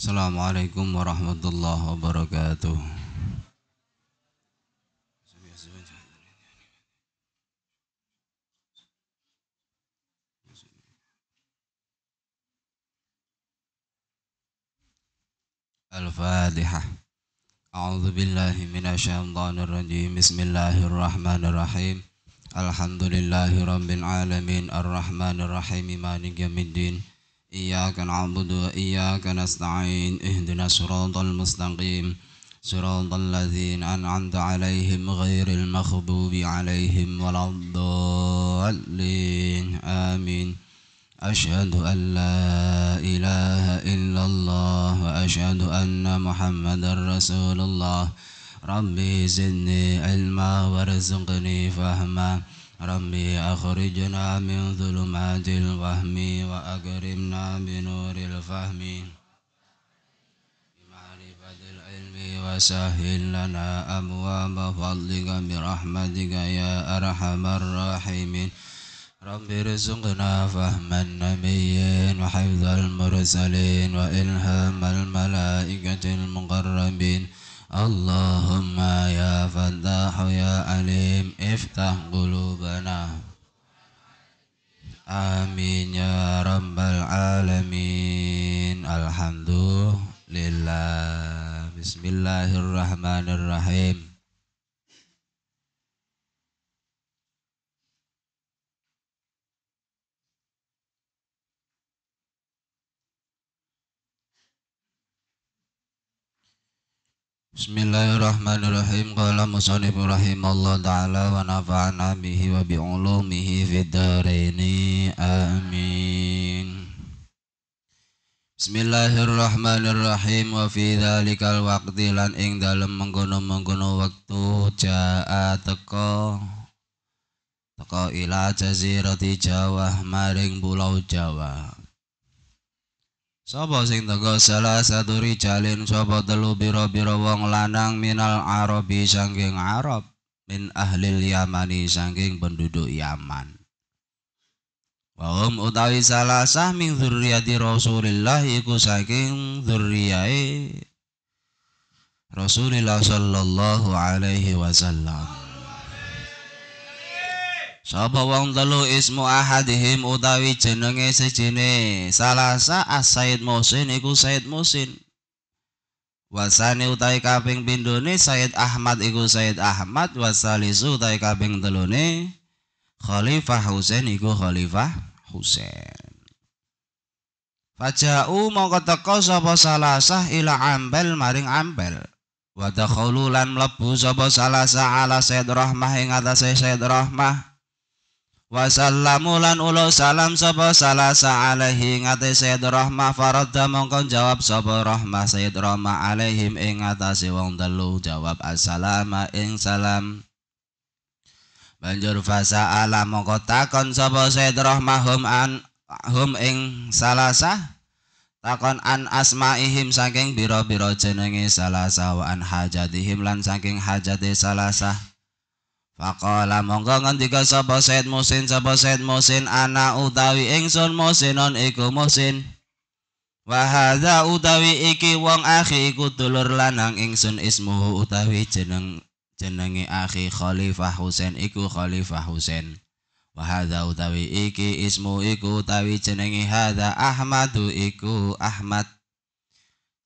السلام عليكم ورحمة الله وبركاته الفاتحة أعوذ بالله من الشيطان الرجيم بسم الله الرحمن الرحيم الحمد لله رب العالمين الرحمن الرحيم مالك يوم الدين إياك نعبد وإياك نستعين اهدنا الصراط المستقيم. صراط الذين أنعمت عليهم غير المغضوب عليهم ولا الضالين. آمين. أشهد أن لا إله إلا الله وأشهد أن محمدا رسول الله. ربي زدني علما وارزقني فهما. ربي أخرجنا من ظلمات الوهم وأكرمنا بنور الفهم. بمعرفة العلم وسهل لنا أبواب فضلك برحمتك يا أرحم الراحمين. رب ارزقنا فهم النبيين وحفظ المرسلين وإلهام الملائكة المقربين. اللهم يا فتاح يا عليم افتح قلوبنا آمين يا رب العالمين الحمد لله بسم الله الرحمن الرحيم Bismillahirrahmanirrahim. Qala musannif rahimallahu taala wa nafa'ana bihi wa bi ulumihi fid. Amin. Bismillahirrahmanirrahim wa fi dzalikal waqti lan ing dalem mengkono-mengkono wektu jaa teko teko ila jazirati Jawa maring pulau Jawa Sapa sing tega salah satu rijalin sapa telu biro-biro wong lanang minal Arabi saking Arab min ahlil Yamani saking penduduk Yaman. Wahum utawi salah sah min dzurriyyati Rasulillah iku saking dzurriyae Rasulillah sallallahu alaihi wasallam. Sapa wong telu ismu ahadihim utawi jenenge sejine salasa as-Said Musin iku Said Musin. Wasani utawi kaping pindhone Said Ahmad iku Said Ahmad wasalisu utawi kaping telune Khalifah Husain iku Khalifah Husain. Faja'u mongko teka sapa salasah ila Ambel maring Ambel. Wa dakhulu lan mlebu sapa salasah ala Said Rahmah ing atase Said Rahmah. Wasallamu lan ulo salam sapa salasa alaihi Sayyid Rahmah faradda mongkon jawab sapa Rahmah Sayyid Rahmah alaihim ing atase wong telu. Jawab assalama ing salam. Banjur fasa ala mongko takon sapa Sayyid Rahmah hum an hum ing salasa takon an asmaihim saking biro-biro jenenge salasa wa an hajatihim lan saking hajate salasa Faqala monggo ngendika sapa Said Musin sapa Said Musin ana utawi ingsun Musinon iku Musin. Wa hadza utawi iki wong akhi iku dulur lanang ingsun ismuhu utawi jeneng jenenge akhi Khalifah Husain iku Khalifah Husain. Wa hadza utawi iki ismu iku utawi jenenge hadza Ahmadu iku Ahmad.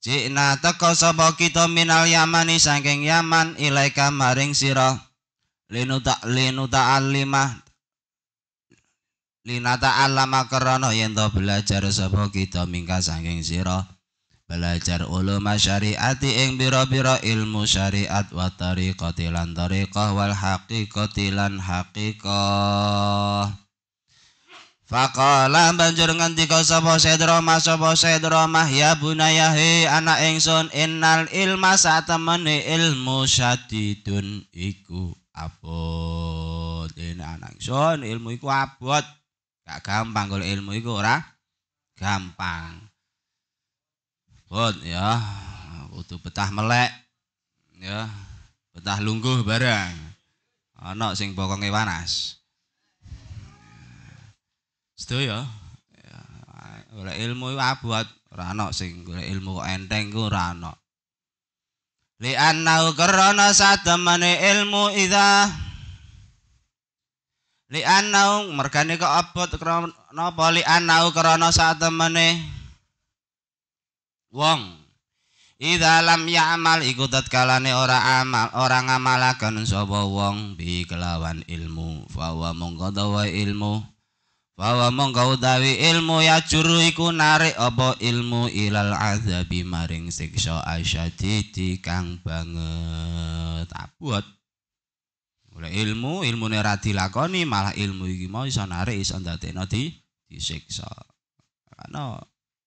Cina teko sapa kita minal Yamani saking Yaman ilaika maring sira linuta linuta alimah linata alama karana yen to belajar sapa kita mingka saking sira. Belajar ulum syariati ing bira-bira ilmu syariat wa tariqati lan tariqah wal haqiqati lan haqiqah. Faqala banjur ngendika sapa Said Rama sapa Said Rama ya bunaya he anak ingsun innal ilma satemene ilmu syadidun iku abot. Ini anak son ilmu iku abot. Gak gampang kalau ilmu iku ora gampang. Bot ya. Kudu betah melek ya. Betah lungguh bareng. Ana sing bokonge panas. Sedaya ya. Golek ilmu iku abot. Ora ana sing golek ilmu kok enteng ku ora ana li annahu karana satemene ilmu idza li annahu mergane kok abot napa? Li annahu karana satemene wong. Idza lam ya'mal iku tatkalane ora amal, ora ngamalaken sapa wong bi kelawan ilmu. Fa wa mongko ilmu Bahwa mongko utawi ilmu ya juru iku narik apa ilmu ilal azabi maring siksa asyadidi kang banget abot. Oleh ilmu, ilmu ra dilakoni malah ilmu iki mau iso narik iso ndadekno di disiksa. Karena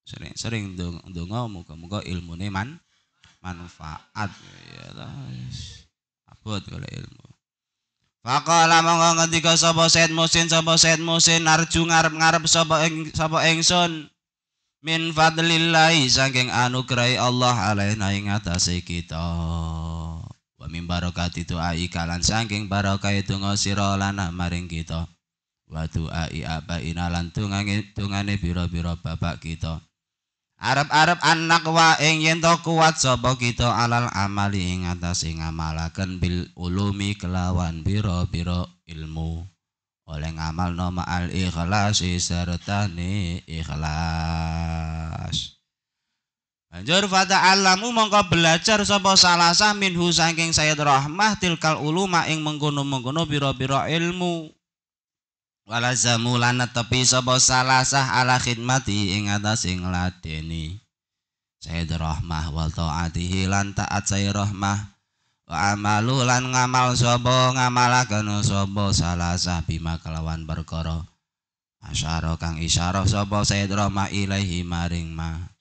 sering-sering ndonga muga-muga ilmune man manfaat ya abot oleh ilmu. Faqala monggo ngendika sapa Said Musin sapa Said Musin arju ngarep-ngarep sapa ing sapa ingsun min fadlillahi saking anugerah Allah alaina ing atase kita. Wa min barakati ai kalan saking barokah donga sira lan maring kita. Wa ai abaina lan tungane tungane bira-bira bapak kita. Arab-arab anak wa ing yen to kuat sapa kita alal amali ing atas ing ngamalaken bil ulumi kelawan biro-biro ilmu. Oleh ngamal nama al ikhlas serta ni ikhlas. Banjur fata alamu mongko belajar sapa salasah minhu saking Sayyid Rahmah tilkal uluma ing mengkono-mengkono biro-biro ilmu wala zamulan tepi sapa salasah ala khidmati ing atas ing ladeni. Sayyid rahmah wal taatihi lan taat Sayyid rahmah. Wa amalu lan ngamal sapa ngamalaken sapa salasah bima kelawan perkara. Asyara kang isyarah sapa Sayyid rahmah ilaihi maring ma.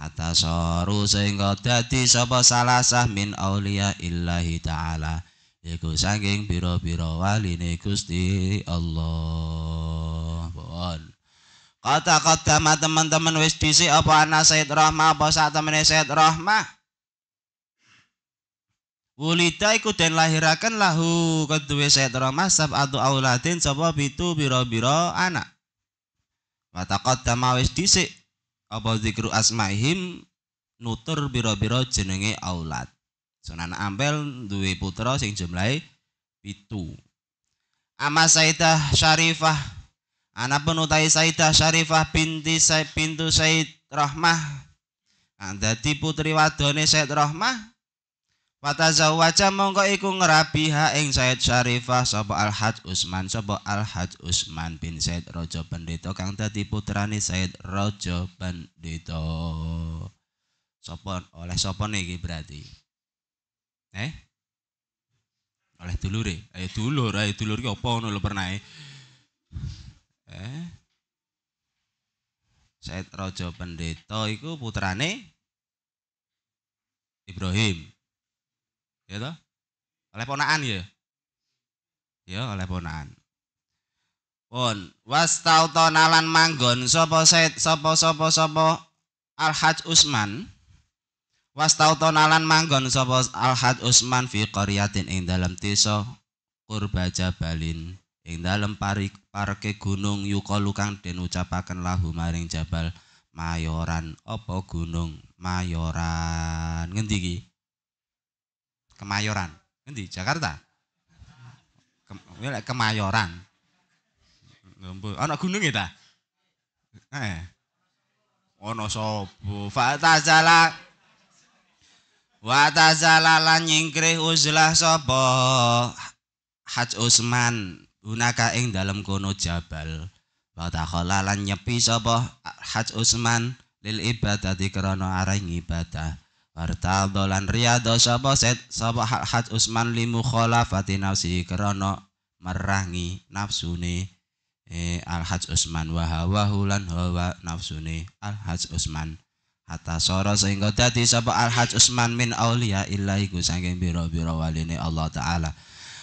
Hatta soru sehingga dadi sapa salasah min aulia illahi ta'ala Iku saking biro-biro waline Gusti Allah. Bon. Kata-kata teman-teman wis disi apa ana Said Rahmah apa saat temene Said Rahmah. Wulida iku den lahiraken lahu kedua Said Rahmah sab'atu auladin sapa pitu biro-biro anak. Taqaddama wis dhisik apa zikru asmaihim nutur biro-biro jenenge aulad. Sunan Ampel duwe putra sing jumlahe pitu. Ama Saidah Syarifah anak penutai Saidah Syarifah binti Said pintu Said Rahmah. Dadi putri wadone Said Rahmah. Watazawaja mongko iku ngerabiha ing Said Syarifah sapa Al-Haj Usman sapa Al-Haj Usman bin Said Raja Pendeta kang dadi putrane Said Raja Pendeta. Sapa oleh sapa niki berarti? Eh? Oleh dulure. Ayo dulur, ayo dulur ki apa ngono lho pernah eh? Said Raja Pendeta iku putrane Ibrahim. Ya toh? Oleh ponakan ya? Ya, oleh ponakan. Pun wastautonalan manggon sapa Said sapa sapa sapa Al Haj Usman Wastautonalan manggon sapa Alhad Usman fi qaryatin ing dalam desa Kurba Jabalin ing pari parke gunung yukalu kang den ucapaken lahu maring Jabal Mayoran. Apa gunung Mayoran? Ngendi iki? Kemayoran. Ngendi? Jakarta? Kem Kemayoran. Ana gunung ya ta? Eh. Ana sapa? Fatazala Wa tazalala nyingkrih uzlah sapa? Haj Usman hunaka ing dalem kono jabal. Wa takhala lan nyepi sapa? Haj Usman lil ibadati krana arah ibadah. Dolan riyadho sapa? Set sapa? Haj Usman limu khalafati nafsi krana merangi nafsune. Eh, Al Haj Usman wa hawa nafsune. Al Haj Usman Hatta soro sehingga dadi sapa Al-Haj Usman min auliya illa iku saking biro-biro waline Allah taala.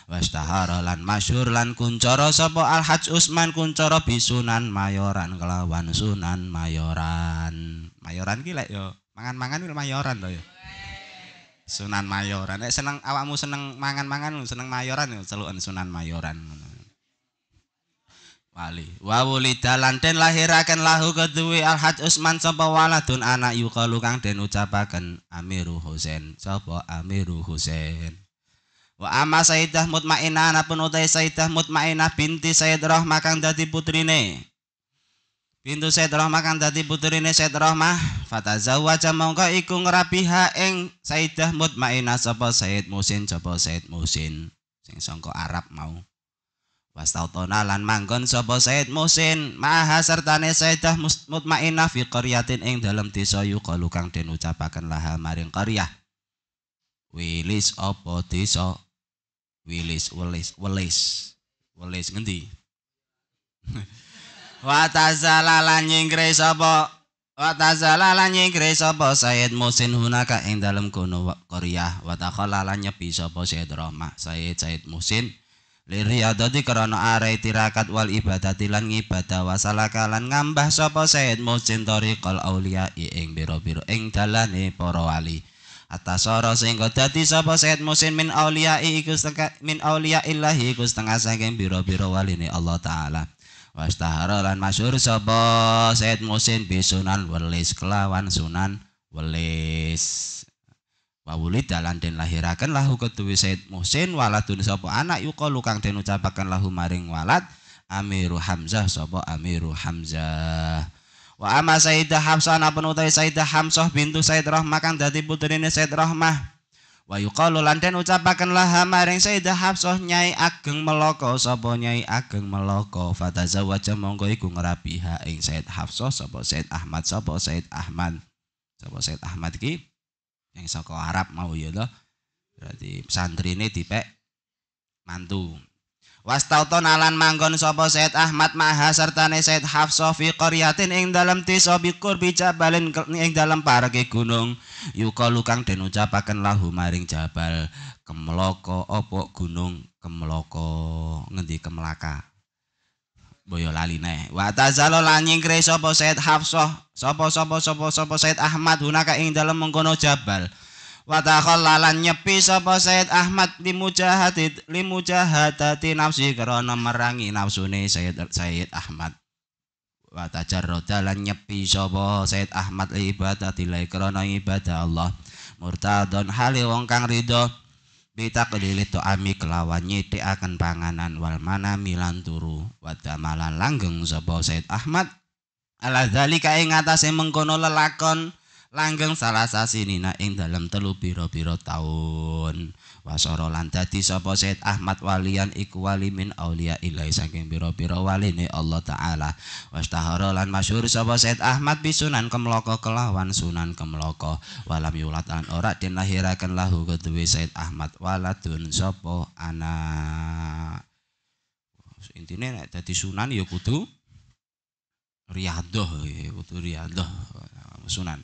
Wastahara lan masyhur lan kuncara sapa Al-Haj Usman kuncara bisunan mayoran kelawan sunan mayoran. Mayoran ki lek yo mangan-mangan mayoran to yo. Sunan Mayoran. Nek seneng awakmu seneng mangan-mangan seneng mayoran yo celukan Sunan Mayoran wali. Wa wulida lan den lahiraken lahu kedue Alhaj Usman sapa waladun anak yukalu kang den ucapaken Amiru Husain. Sapa Amiru Husain? Wa amma Sayyidah Mutmainah anapun utai Sayyidah Mutmainah binti Sayyid Rahmah kang dadi putrine. Bintu Sayyid Rahmah kang dadi putrine Sayyid Rahmah fatazawwaja mongko iku ngrabiha ing Sayyidah Mutmainah sapa Sayyid Musin sapa Sayyid Musin sing sangka Arab mau Wastautona lan manggon sapa Said Musin maha sertane Sayyidah Mutmainah fi qaryatin ing dalem desa yuqalu kang den ucapaken laha maring qaryah. Wilis apa desa? Wilis welis welis. Welis ngendi? Wa tazala lan nyingkre sapa Wa tazala lan nyingkre sapa Said Musin hunaka ing dalem kono qaryah wa takhala lan nyepi sapa Said Rahmah Musin liriyadati karana arai tirakat wal ibadati lan ngibadah wasalaka lan ngambah sapa Said Musin tariqal auliya ing biro-biro ing dalane para wali. Atasara sehingga dadi sapa Said Musin min auliya iku min auliya illahi iku setengah saking biro-biro waline Allah taala. Wastahara lan masyhur sapa Said Musin bisunan welis kelawan sunan welis Wawuli dalan den lahiraken lahu ketuwi Said Muhsin waladun sapa anak yuqalu kang den ucapaken lahu maring walad Amiru Hamzah sapa Amiru Hamzah. Wa ama Sayyidah Hafsah napa utawi Sayyidah Hamzah bintu Said Rahmah kang dadi putrine Said Rahmah. Wa yuqalu lan den ucapaken laha maring Sayyidah Hafsah nyai ageng meloko sapa nyai ageng meloko fatazawaja monggo iku ngerabiha ing Said Hafsah sapa Said Ahmad sapa Said Ahmad. Sapa Said Ahmad iki yang saka Arab mau ya loh berarti pesantren ini dipek mantu. Wastauton alan manggon sapa Said Ahmad Maha sertane Said Hafsah fi qaryatin ing dalam desa bikur bijabalin ing dalam parake gunung. Yukalu kang den ucapaken lahu maring jabal kemloko opo gunung kemloko? Ngendi kemelaka boyo lali neh. Wa tazalo lan nyingkre sapa Said Hafsah sapa sapa sapa sapa Said Ahmad hunaka ing dalam mengkono jabal. Wa takhallalan nyepi sapa Said Ahmad limujahati limujahadati nafsi karena merangi nafsune Said Said Ahmad. Wa tajarrada lan nyepi sapa Said Ahmad ibadati lai karena ibadah Allah. Murtadon hali wong kang ridho Bita kedili to ami kelawan nyiti panganan wal mana milan turu wadamalan langgeng sapa Said Ahmad. Ala dzalika ing atase mengkono lelakon langgeng salah sasinina ing dalam telu pira-pira taun wasara lan dadi sapa Said Ahmad walian iku wali min aulia ilai saking pira-pira waline Allah taala. Wastahara lan masyhur sapa Said Ahmad bisunan kemloko kelawan sunan kemloko walam yulatan ora den lahiraken lahu kedue Said Ahmad waladun sapa anak intine nek dadi sunan ya kudu riyadoh ya kudu riyadoh sunan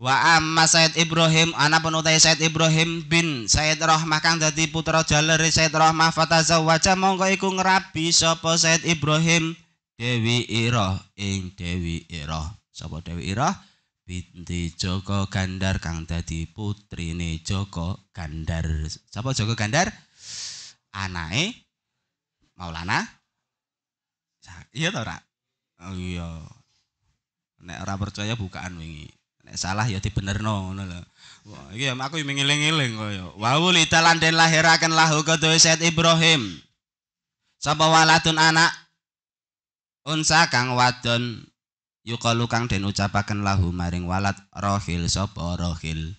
Wa amma Said Ibrahim ana penutai Said Ibrahim bin Said Rahmah kang dadi putra jalere Said Rahmah fatazawwaja mongko iku ngrabi sapa Said Ibrahim Dewi Irah ing Dewi Irah. Sapa Dewi Irah? Binti Joko Gandar kang dadi putrine Joko Gandar. Sapa Joko Gandar? Anake Maulana. Iya ta ora? Oh iya. Nek ora percaya bukaan wingi. Salah ya dibenerno ngono lho. Wah, iki aku ngiling-ngiling kaya. Wa ulita lan den lahiraken lahu kedue Said Ibrahim. Sapa waladun anak unsa kang wadon yukalu kang den ucapaken lahu maring walad rohil sapa rohil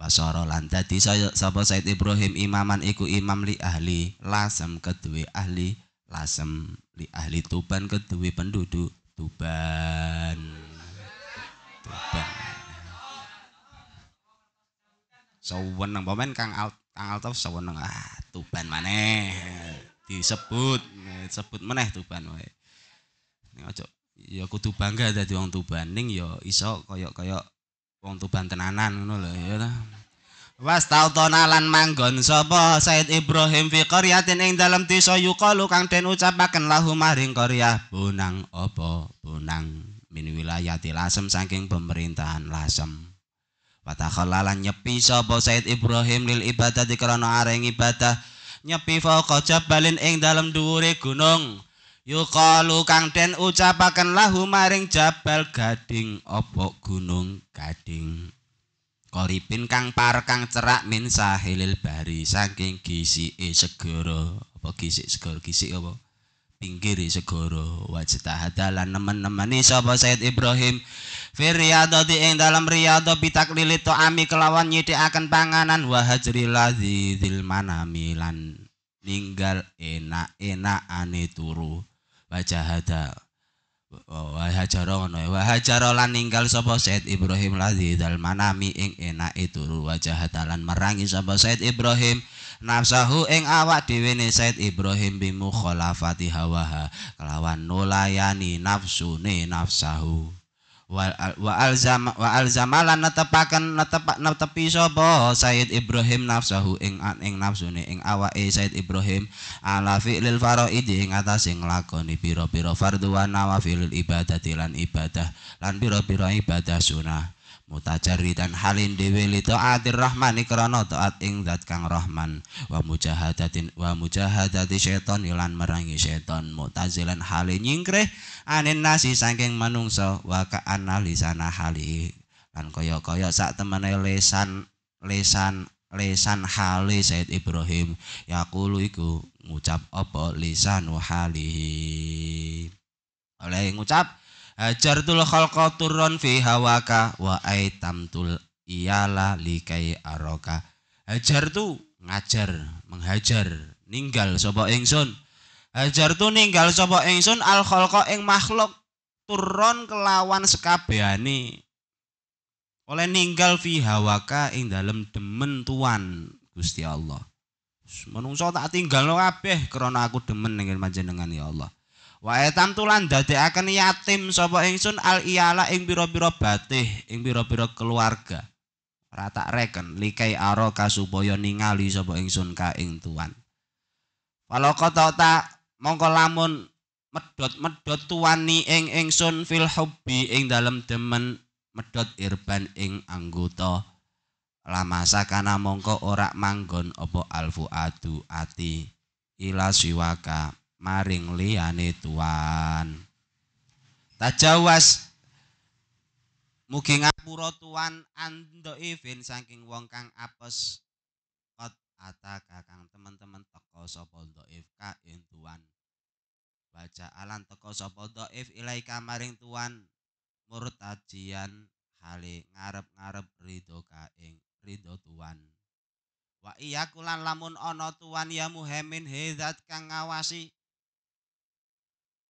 wasara lan dadi sapa Said Ibrahim imaman iku imam li ahli lasem kedue ahli lasem li ahli Tuban kedue penduduk Tuban Tuban seweneng pemain Kang Alt Kang Alto seweneng ah Tuban maneh. Disebut disebut meneh Tuban wae. Ning aja ya kudu bangga dadi wong Tuban. Ning ya iso kaya-kaya wong Tuban tenanan ngono lho ya ta Was lan manggon sapa? Said Ibrahim fi qaryatin ing dalem desa yuqalu kang den ucapaken lahu maring qaryah bunang apa? Bunang min wilayati lasem saking pemerintahan lasem Watakhallalan nyepi sapa Said Ibrahim lil ibadah di krana areng ibadah. Nyepi fauqa jabalin ing dalam dhuwure gunung. Yukalu kang den ucapaken lahu maring Jabal Gading apa Gunung Gading. Koripin kang par kang cerak min sahilil bari saking gisike segara. Apa gisik segara? Gisik apa? Pinggiri segara. Wajtahadalan nemen-nemeni sapa Said Ibrahim Firyadati ing dalam riyadha bitaklili ami kelawan nyithikaken panganan. Wa hajri ladzil manami lan ninggal enak-enakane turu. Wajahada wa hajara ngono. Wa hajara lan ninggal sapa Said Ibrahim ladzi dal manami ing enake turu. Wajah lan merangi sapa Said Ibrahim. Nafsahu ing awak dhewe ne Said Ibrahim bi mukhalafati hawaha. Kelawan nulayani nafsune nafsahu wa alzam wa alzamalan netepaken netep netepi sapa? Said Ibrahim nafsahu ing ing nafsune ing awake Said Ibrahim ala fi'lil faraid ing atase nglakoni pira-pira fardhu wa nawafil ibadati lan ibadah lan pira-pira ibadah sunah dan halin dewi li taatir rahmani krana taat ing zat kang rahman. Wa mujahadatin wa mujahadati syaiton ilan merangi syaiton. Mutazilan halin nyingkreh anin nasi saking manungsa wa ka analisana hali. Lan kaya-kaya sak temene lesan lesan lesan hali Said Ibrahim. Yaqulu iku ngucap apa lisanu halihi oleh ngucap hajartul khalqa turron fi hawaka wa aitamtul iyala likai aroka. Hajar tu ngajar menghajar ninggal sapa ingsun hajar tu ninggal sapa ingsun al khalqa ing makhluk turron kelawan sekabehane oleh ninggal fi hawaka ing dalem demen tuan Gusti Allah menungso tak tinggal kabeh krana aku demen ning panjenengan ya Allah Wa etam tulan dadekaken yatim sapa ingsun al iyala ing pira-pira batih, ing pira-pira keluarga. Rata reken likai aro supaya ningali sapa ingsun ka ing tuan. Walau kota tak mongko lamun medot-medot tuani ing ingsun fil hubbi ing dalem demen medot irban ing anggota. Lama sakana mongko ora manggon opo alfu adu ati. Ila siwaka maring liyane tuan. Tajawas mugi ngapura tuan ando ifin saking wong kang apes. Kot ata kakang teman-teman teko sapa dhaif ka ing tuan baca alan teko sapa dhaif ilaika maring tuan murtajian hale ngarep-ngarep ridho ka ing ridho tuan. Wa iya kulan lamun ana tuan ya muhemin hezat kang ngawasi.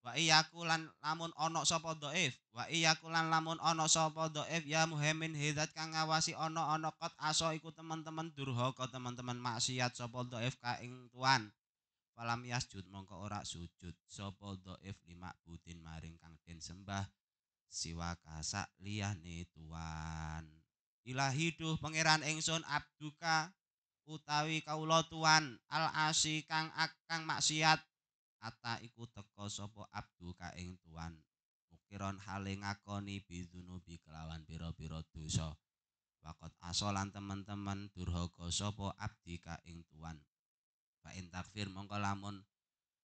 Wa iyyaku lan lamun ana sapa dhaif, wa iyyaku lan lamun ana sapa dhaif ya muhaimin hidat kang ngawasi ana ana kot aso iku teman-teman durhaka teman-teman maksiat sapa dhaif ka ing tuan. Falam yasjud mongko ora sujud. Sapa dhaif lima budin maring kang den sembah siwa kasak liyane tuan. Ilahi duh pangeran ingsun abduka utawi kaula tuan al asi kang akang maksiat. Ata iku teka sapa abdu ka ing tuan mukiron hale ngakoni bidunubi kelawan pira-pira dosa. Wakot asolan teman-teman durhaka sapa abdi ka ing tuan fa in takfir mongko lamun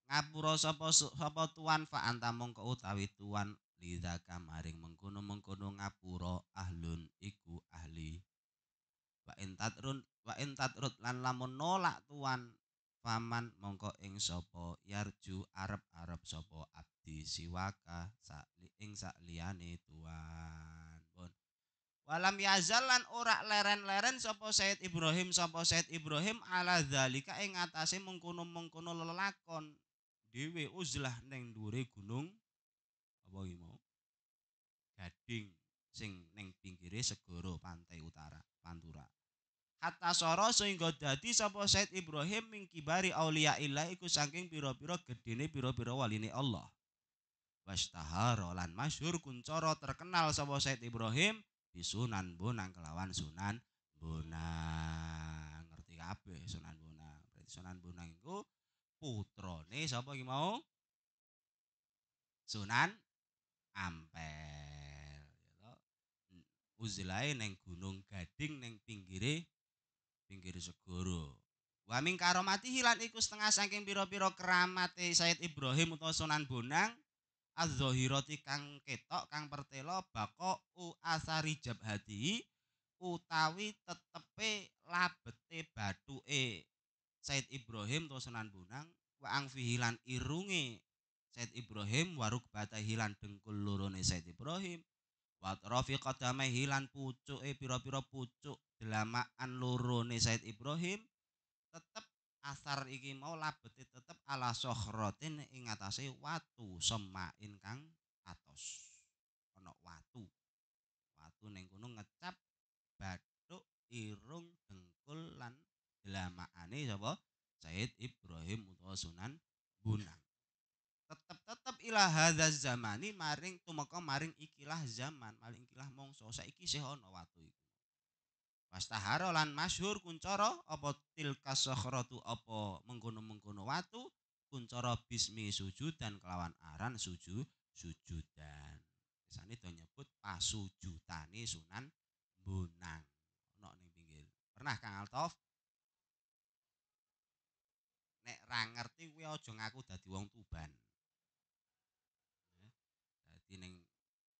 ngapura sapa sapa tuan fa anta mongko utawi tuan lidzaka maring mengkono-mengkono ngapura ahlun iku ahli. Wa in tatrun wa in tatrut lan lamun nolak tuan faman mongko ing sapa yarju arep-arep sapa abdi siwaka sak ing sak liyane tuan walam yazalan ora leren-leren sapa Said Ibrahim sapa Said Ibrahim ala zalika ing atase mengkono-mengkono lelakon. Dhewe uzlah ning dhuwure gunung apa iki mau? Gading sing ning pinggire segara pantai utara pantura. Hatta soro sehingga dadi sapa Said Ibrahim ming kibari aulia ilah iku saking pira-pira gedene pira-pira waline Allah. Wastahara lan masyhur kuncara terkenal sapa Said Ibrahim di Sunan Bonang kelawan Sunan Bonang. Ngerti kabeh Sunan Bonang. Berarti Sunan Bonang iku putrane sapa iki mau? Sunan Ampel. Uzilai neng Gunung Gading neng pinggire pinggir segoro Wa karomati hilan iku setengah saking pira-pira keramate Said Ibrahim utawa Sunan Bonang az-zahirati kang ketok kang pertelo bako u asari jabhati utawi tetepe labete bathuke Said Ibrahim utawa Sunan Bonang wa ang fihilan irunge. Said Ibrahim waruk bata hilan dengkul lorone Said Ibrahim. Wa rafi qadame hilan pucuke pira-pira pucuk delamaan lorone Said Ibrahim tetep asar iki mau labete tetep ala sohrotin ing atase watu semain kang atos. Ana watu. Watu ning kono ngecap bathuk irung dengkul lan delamaane sapa? Said Ibrahim utawa Sunan Bunang tetep tetep ilah hadza zamani maring tumeka maring ikilah zaman maring ikilah mongso saiki sih ana watu iku Wastahara lan masyhur kuncara apa tilka sakhratu apa mengkono-mengkono watu kuncara bismi sujudan kelawan aran suju sujudan. Biasane do nyebut pasujutane Sunan Bonang. Ono ning pinggir. Pernah Kang Altof? Nek ra ngerti kuwi aja ngaku dadi wong Tuban. Dadi ning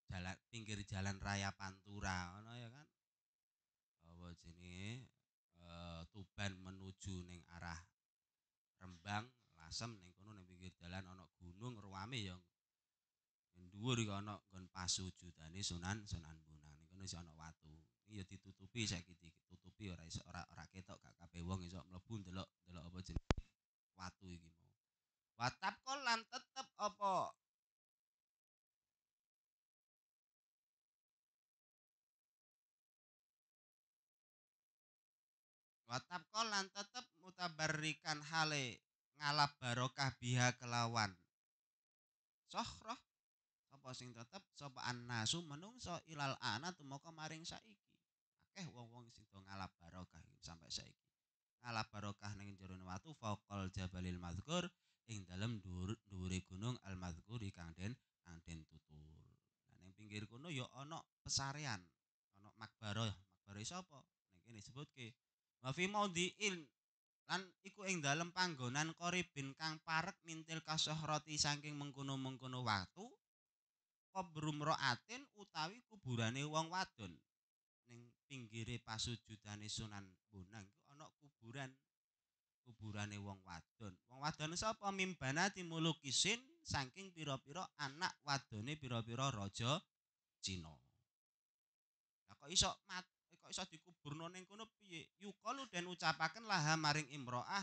jalan pinggir jalan raya Pantura ngono ya kan jenenge uh, Tuban menuju ning arah Rembang, Lasem ning kono ning pinggir dalan ana gunung ruame ya. Dhuwur iki ana nggon pasujudane Sunan Sunan Bonang. Ning kono isih ana watu. Iki ya ditutupi saiki ditutupi ora iso ora ora ketok gak kabeh wong iso mlebu ndelok ndelok apa jenenge watu iki mau. Watap lan tetep apa Watab kolan tetep mutabarrikan hale ngalap barokah biha kelawan. Sohroh sapa sing tetep sapa annasu menungso ilal ana tumeka maring saiki. Akeh wong-wong sing do ngalap barokah sampai saiki. Ngalap barokah ning jero watu faqal jabalil mazkur ing dalem dhuwure gunung al mazkur kang den kang den tutur. Nah pinggir kono ya ana pesarean, ana makbaro, makbaro sapa? Ning kene disebutke Wa fi maudhi'il lan iku ing dalem panggonan koribin kang parek mintil kasohroti saking mengkono-mengkono watu kubrum ro'atin utawi kuburane wong wadon. Ning pinggire pasujudane Sunan Bonang iku ana kuburan kuburane wong wadon. Wong wadon sapa? Mimbana timulukisin saking pira-pira anak wadone pira-pira raja Cina. Lah kok iso mat kok iso dikuburno ning kono piye? Yukalu den ucapaken laha maring imro'ah.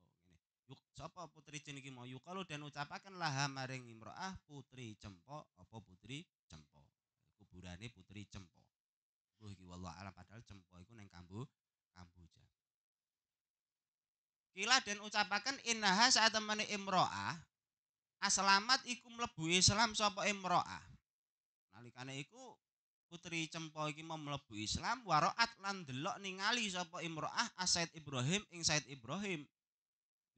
Oh ngene. Yuk sapa putri jenenge mau yukalu den ucapaken laha maring imro'ah putri Cempo apa putri Cempo. Kuburane putri Cempo. Duh iki wallah alam padahal Cempo iku ning Kambu Kamboja. Kila den ucapaken innaha saat temene imro'ah aslamat iku mlebu Islam sapa imro'ah. Nalikane iku putri Cempo iki mau mlebu Islam waroat lan delok ningali sapa Imro'ah Asaid Ibrahim ing Said Ibrahim.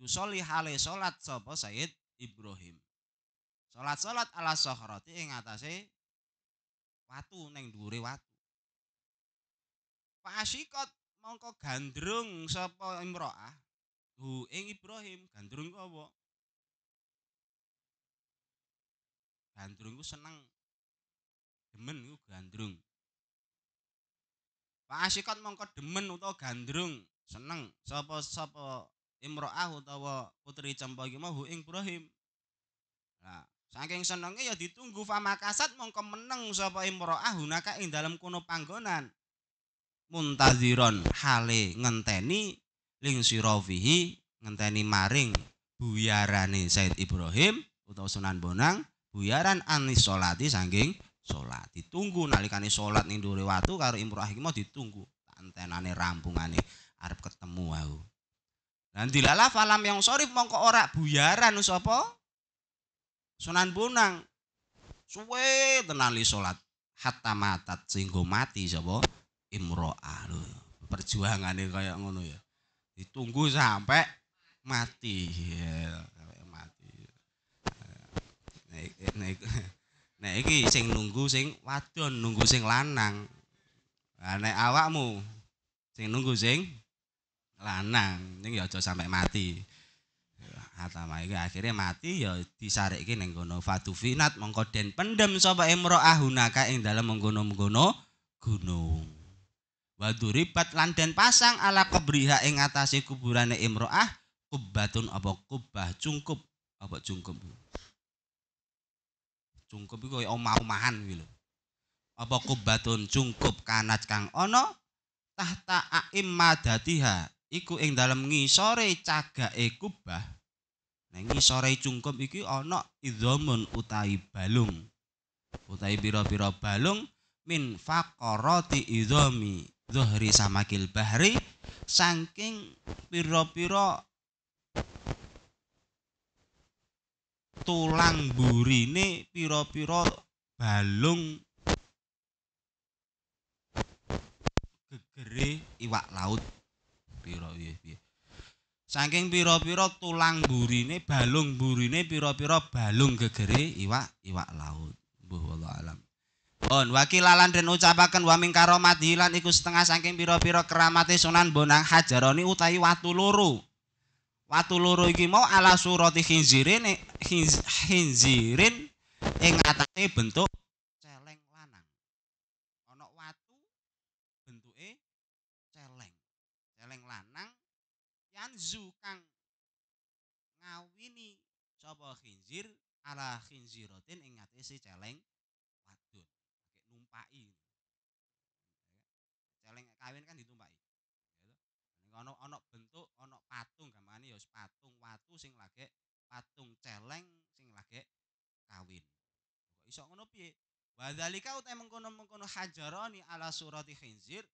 Yusoli hale salat sapa Said Ibrahim. Salat-salat ala sokhrati ing atase watu ning dhuwure watu. Pak Asikot mongko gandrung sapa Imro'ah hu ing Ibrahim gandrung ku apa? Gandrung ku seneng demen iku gandrung. Pak Asikot mongko demen utawa gandrung, seneng sapa sapa Imro'ah utawa putri Cempa iki mau ing Ibrahim. Lah, saking senenge ya ditunggu famakasat mongko meneng sapa Imro'ah hunaka ing dalam kono panggonan. Muntaziron hale ngenteni ling sirafihi ngenteni maring buyarane Said Ibrahim utawa Sunan Bonang buyaran anis solati saking salat. Ditunggu nalikane salat ning dhuwure watu karo imroh mau ditunggu. Antenane rampungane arep ketemu aku dan dilala falam yang sorif mongko ora buyaran sapa Sunan Bonang. Suwe tenali salat. Hatta matat sehingga mati sapa? Imro'ah lho. Perjuangane kaya ngono ya. Ditunggu sampai mati. Ya, sampai mati. Nek nek Nek iki sing nunggu sing wadon, nunggu sing lanang. Lah nek awakmu sing nunggu sing lanang ning ya aja sampai mati Hatama iki akhirnya mati ya disarikke ning kono finat mongko den pendem sapa imro'ah hunaka ing dalem mengkono-mengkono gunung. Waduribat lan den pasang ala kebriha ing atase kuburane imro'ah kubatun apa kubah cungkup apa cungkup. Cungkup iku kaya omah-omahan kuwi lho. Apa kubatun cungkup kanat kang ana tahta aimmadatiha iku ing dalem ngisore cagake kubah Neng sore cungkup iki ana idzamun utahi balung. Utahi pira-pira balung min faqarati idzami zuhri samakil bahri saking pira-pira tulang burine pira-pira balung gegere iwak laut pira piye Saking pira-pira tulang burine, balung burine pira-pira balung gegere iwak iwak laut. Mbuh wallah alam. On wakilalan den ucapaken wa ming karomati lan iku setengah saking pira-pira keramate Sunan Bonang Hajaroni utawi watu loro. Watu loro iki mau ala surati khinzirin khinzirin ing atase bentuk celeng lanang. Ana watu bentuke celeng. Celeng lanang yanzu kang ngawini sapa khinzir ala khinziratin ing si celeng wadon pakai numpaki celeng kawin kan ditumpaki ono ono bentuk ono patung gamane ya patung watu sing lagi patung celeng sing lagi kawin. Kok iso ngono piye? Wadhalika utai mengkono-mengkono hajaroni ala surati khinzir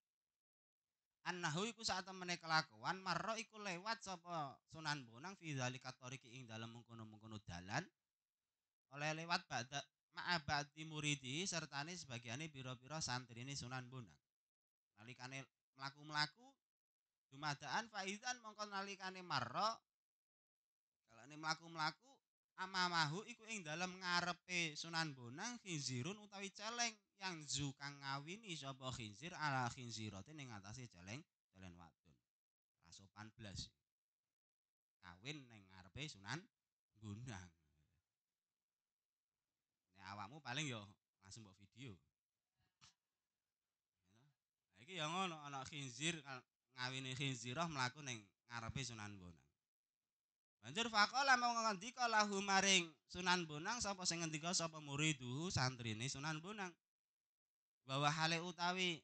annahu iku saat temene kelakuan marro iku lewat sapa Sunan Bonang fi zalika tariqi ing dalem mengkono-mengkono dalan oleh lewat bada ma'abati muridi sertane sebagiane pira-pira santrine Sunan Bonang. Nalikane mlaku-mlaku dumadaan faizan mongko nalikane marro kalane mlaku-mlaku amamahu iku ing dalam ngarepe Sunan Bonang khinzirun utawi celeng yang zu kang ngawini sapa khinzir ala khinziratin ing atase celeng celeng wadon. Rasopan blas. Kawin ning ngarepe Sunan Bonang. Nek awakmu paling yo langsung mbok video. Nah, iki yang ngono ana khinzir ngawini khinzirah mlaku ning ngarepe Sunan Bonang. Banjur faqala mau ngendika lahu maring Sunan Bonang sapa sing ngendika sapa muridu santrine Sunan Bonang. Bahwa hale utawi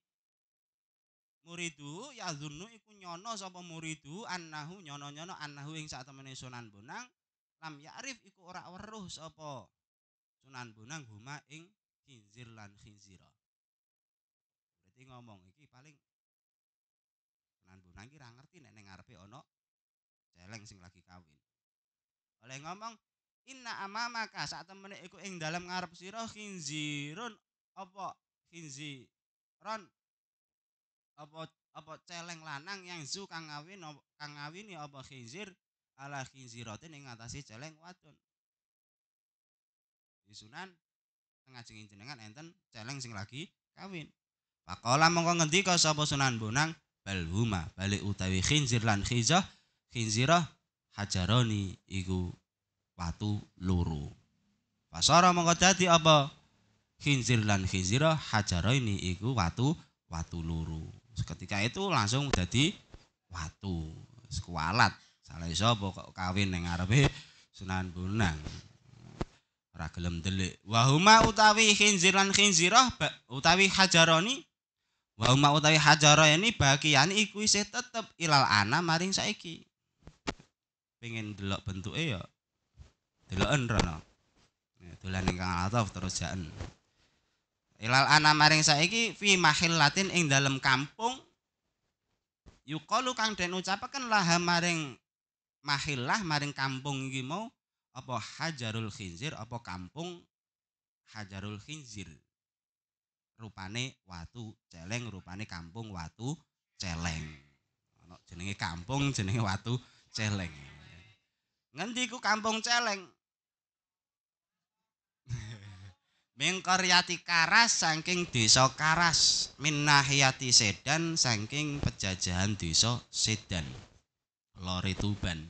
muridu ya zunnu iku nyono sapa muridu annahu nyono-nyono annahu ing sak temene Sunan Bonang lam ya'rif iku ora weruh sapa Sunan Bonang huma ing khinzir lan khinzira. Berarti ngomong iki paling Ki ra ngerti nek ning ngarepe ana celeng sing lagi kawin. Oleh ngomong inna amamaka saat temene iku ing dalam ngarep sira khinzirun apa khinziron apa apa celeng lanang yang zu kang ngawin kang ngawini apa khinzir ala khinziratin ing ngatasi celeng wadon. Sunan ngajeng jenengan enten celeng sing lagi kawin. Pakola mongko ngendika sapa Sunan Bonang balhuma balik utawi khinzir lan khizah khinzirah hajaroni iku watu luru. Pasara mongko dadi apa? Khinzir lan khizira hajaroni iku watu watu luru. Ketika itu langsung jadi watu. Sekualat. Salah sapa kok kawin ning ngarepe Sunan Bonang. Ora delik. Wahuma utawi khinzir lan khinzirah utawi hajaroni Wahuma utawi hajara ini bagian iku isih tetep ilal ana maring saiki. Pengen delok bentuknya ya deloken rono. Ya, dolan ingkang ataf terus jaen ilal ana maring saiki fi mahillatin ing dalem kampung. Yukalu kang den ucapaken laha maring mahillah maring kampung iki mau apa hajarul khinzir apa kampung hajarul khinzir rupane watu celeng rupane kampung watu celeng. Jenenge kampung jenenge watu celeng. Ngendi ku kampung celeng? Mingkaryati Karas saking desa Karas, min nahiyati Sedan saking pejajahan desa Sedan. lore Tuban.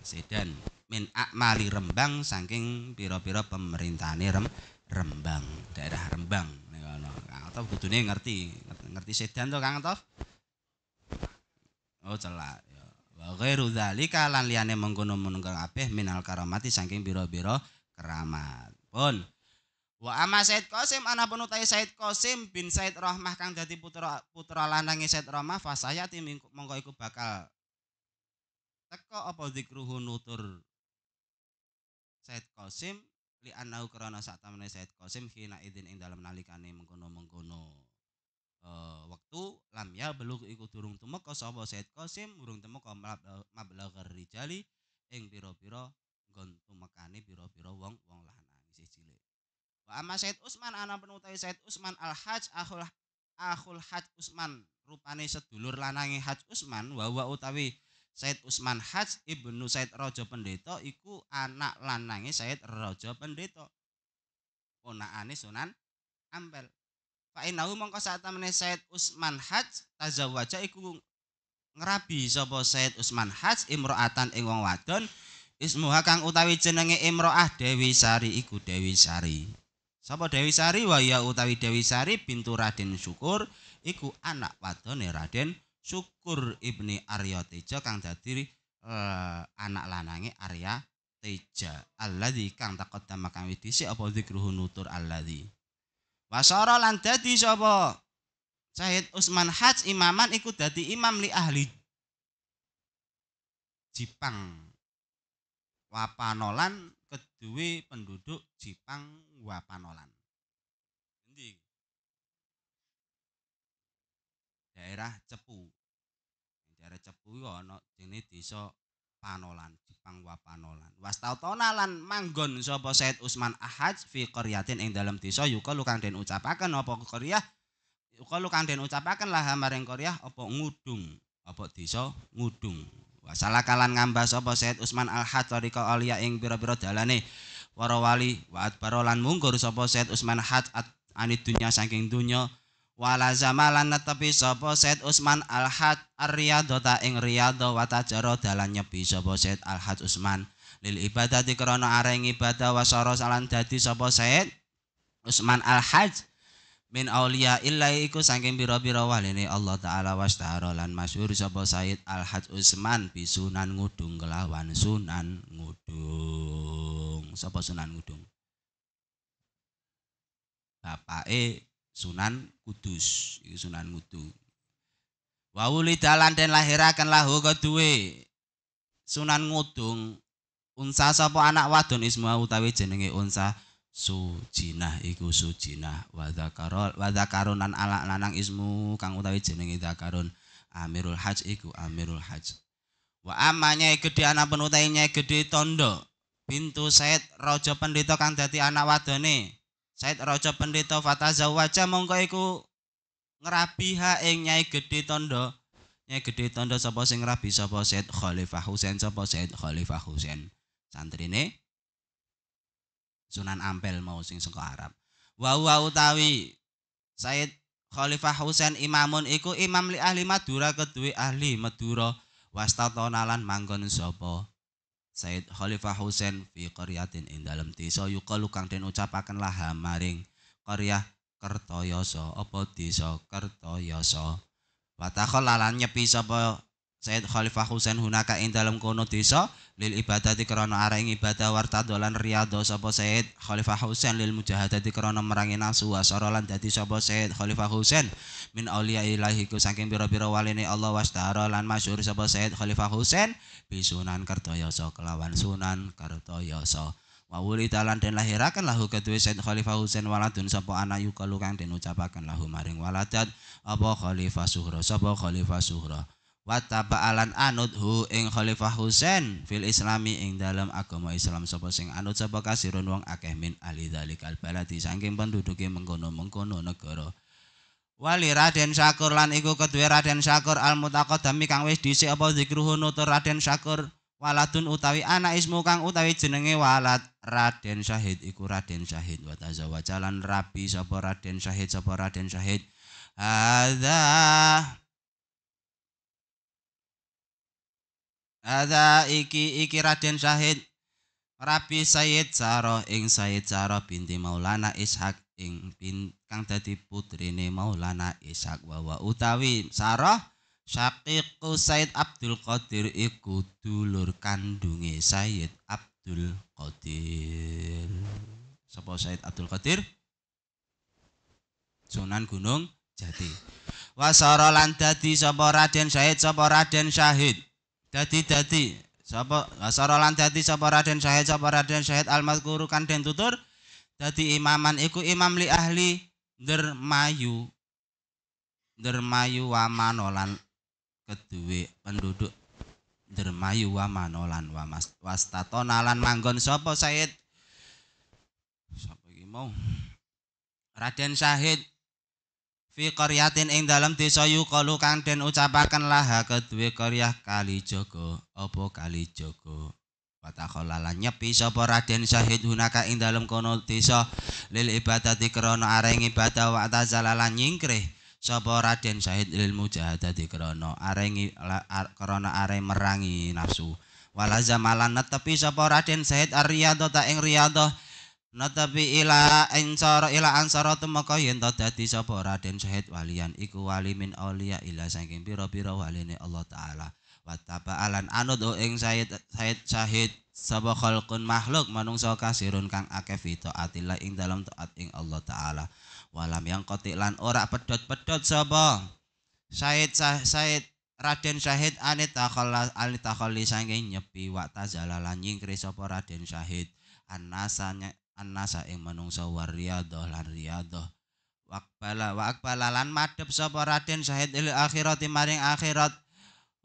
Sedan. Min akmali Rembang saking pira-pira pemerintahane Rem Rembang daerah Rembang ngono Kang Atov kudune ngerti ngerti Sedan to Kang Atov Oh celak ya. Wa ghairu dzalika lan liyane mengkono-mengkono kabeh minal karamati saking pira-pira keramat. Pun Wa ama Said Qasim ana pun utai Said Qasim bin Said Rahmah kang dadi putra putra lanange Said Rahmah fa sayati mongko iku bakal teko apa zikruhu nutur Said Qasim li annahu krana sak tamene Said Qasim hina idin ing dalem nalikane mengkono-mengkono uh, wektu lam ya belug iku durung tumeka sapa Said Qasim urung tumeka mablagh rijali ing pira-pira nggon tumekane pira-pira wong wong lanang isih cilik. Wa amma Said Usman ana penutai Said Usman Al Haj akhul akhul Haj Usman rupane sedulur lanange Haj Usman wa wa utawi Said Usman Haj ibnu Said Raja Pendeta iku anak lanange Said Raja Pendeta. Ponakane Sunan Ampel. Fa innahu mongko saat temene Said Usman Haj tazawwaja iku ngerabi sapa Said Usman Haj imro'atan ing wong wadon ismuha kang utawi jenenge Imro'ah Dewi Sari iku Dewi Sari. Sapa Dewi Sari wa ya utawi Dewi Sari bintu Raden Syukur iku anak wadone Raden Syukur ibni Arya Teja kang dadi uh, anak lanange Arya Teja. Alladzi kang taqaddama kang widisi apa zikruhu nutur alladzi? Wasara lan dadi sapa? Said Usman Haj imaman iku dadi imam li ahli Jipang. Wapanolan kedua penduduk Jipang Wapanolan. Endi? Daerah Cepu. Daerah Cepu iku ana jenenge desa Panolan, Jipang Wapanolan. Wastautona lan manggon sapa Said Usman Ahad fi qaryatin ing dalam desa yuka lukang den ucapaken apa qaryah yuka lukang den ucapaken lah maring qaryah apa ngudung, apa desa ngudung. Wasalah kalan ngambah sapa Said Usman Al-Had tariqa alia ing pira-pira dalane para wali wa adbaro lan mungkur sapa Said Usman Had anit dunya saking dunya wala zamalan netepi sapa Said Usman Al-Had ar-riyadha ing riyadha wa tajara dalan nyepi sapa Said Al-Had Usman. Lil ibadati krana areng ibadah wasara salan dadi sapa Said Usman Al-Hajj min aulia illa iku saking pira-pira waline Allah taala wastahara lan masyhur sapa Said Al Haj Usman bisunan ngudung kelawan sunan ngudung. Sapa sunan ngudung? Bapake Sunan Kudus. Iku Sunan Ngudung wa dalan den lahiraken lahu kedue Sunan Ngudung. Unsa sapa anak wadon isma utawi jenenge unsa sujinah. Iku sujinah. Wa dzakarul wa dzakarunan ala lanang ismu kang utawi jenenge dzakarun amirul haj. Iku amirul haj. Wa amanya gede anak penutahe gede tondo pintu Said Raja Pendeta kang dadi anak wadone Said Raja Pendeta fatazawaja mongko iku ngerabi ha ing nyai gede tondo. Nyai gede tondo sapa sing ngerabi sapa Said Khalifah Husain sapa Said Khalifah Husain. Santrine Sunan Ampel mau sing saka Arab. Wa wa utawi Said Khalifah Husain imamun iku imam li ahli Madura kedue ahli Madura. Wastatonalan manggon sapa Said Khalifah Husain fi qaryatin ing dalem desa yukalu kang den ucapaken laha maring qaryah Kertoyoso. Apa desa Kertoyoso? Wa takhallalan nyepi sapa Said Khalifah Husain hunaka ing dalam kono desa lil ibadati krana areng ibadah warta dolan riyadha sapa Said Khalifah Husain lil mujahadati krana merangi nafsu wasara lan dadi sapa Said Khalifah Husain. Min auliya ilahi ku saking pira-pira waline Allah wastahara lan masyhur sapa Said Khalifah Husain bisunan Kartoyoso kelawan Sunan Kartoyoso. Wa dalan den lahiraken lahu kedue Said Khalifah Husain waladun sapa anak yukalu kang den ucapaken lahu maring waladat apa Khalifah Suhra sapa Khalifah Suhra wataba'alan anut hu ing Khalifah Husain fil islami ing dalam agama Islam. Sapa sing anut sapa kasirun wong akeh min ahli dzalikal baladi. Saking penduduke mengkono-mengkono negara. Wali Raden Syakur lan iku kedue Raden Syakur al mutaqaddami kang wis dhisik apa zikruhu nutur Raden Syakur waladun utawi anak ismu kang utawi jenenge walad Raden Syahid. Iku Raden Syahid. Wa tazawajalan rabi sapa Raden Syahid sapa Raden Syahid. Hadza ada iki iki Raden Syahid Rabi Sayyid Saro ing Sayyid Saro binti Maulana Ishak ing bin kang dadi putrine Maulana Ishak wa utawi Sarah Syaqiqu Said Abdul Qadir iku dulur kandunge Sayyid Abdul Qadir. Sapa Said Abdul Qadir? Sunan Gunung Jati. Wasara lan dadi sapa Raden Syahid sapa Raden Syahid. Dadi dadi. Sapa wasara lan dadi sapa Raden Syahid sapa Raden Syahid al-mazkuru kan den tutur. Dadi imaman iku imam li ahli dermayu dermayu wa manolan kedue penduduk Dermayu wa manolan wa mas wastatona lan manggon. Sapa Said sapa iki mau? Raden Syahid fi qaryatin ing dalam desa yuqalu kang den ucapaken laha kedue qaryah Kalijaga. Apa Kalijaga? Watakholala nyepi sapa Raden Syahid hunaka ing dalam kono desa. Lil ibadati krana areng ibadah wa tazalalan nyingkrih. Sapa Raden Syahid lil mujahadati krana arengi krana are merangi nafsu. Wala zamalan netepi sapa Raden Syahid ar-riyadha ta ing riyadhah netepi ila ansara ila ansara temeka yen to dadi sapa Raden Syahid walian iku wali min auliya ila saking pira-pira waline Allah taala. Wa alan anut ing Syahid Syahid Syahid sapa khalqun makhluk manungsa kasirun kang akeh fito atillah ing dalam taat ing Allah taala. Walam yang kotik lan ora pedot-pedot sapa Said Said Raden Syahid anita khala anita khali sanging nyepi wa tazalalan nyingkri sapa Raden Syahid. Annasanya annasa ing manungsa wariyadhah lan riyadhah wakbala wa akbala lan madhep sapa Raden Syahid il akhirat maring akhirat.